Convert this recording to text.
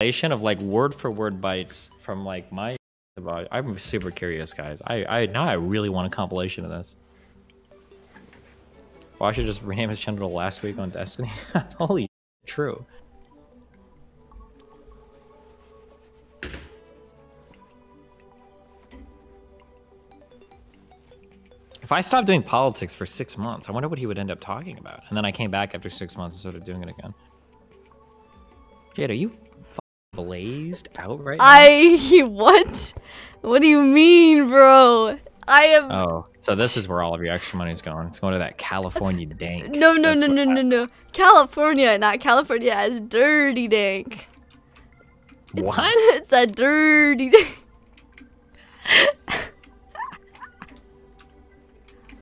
of like word for word bites from like my. I'm super curious, guys. I I now I really want a compilation of this. Well, I should just rename his channel last week on Destiny. Holy true. If I stopped doing politics for six months, I wonder what he would end up talking about. And then I came back after six months and started doing it again. Jade, are you blazed out right now? I what? What do you mean, bro? I am. Oh, so this is where all of your extra money is going. It's going to that California dank. No, no, That's no, no, no, no. California, not California has dirty dank. It's- What? It's a dirty dank.